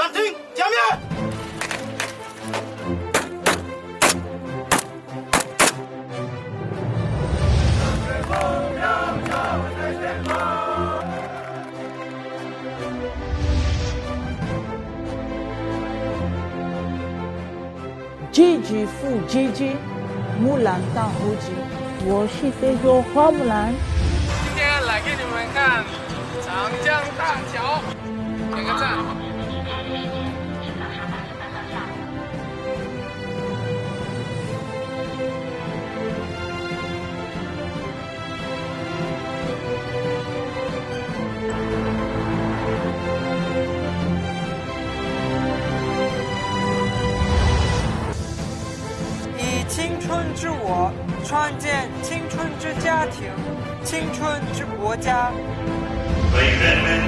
暂停，加面。积极复积极，木兰当户籍。我是非洲花木兰。今天来给你们看长江大桥，点个赞。青春之我创建青春之家庭，青春之国家。为人们。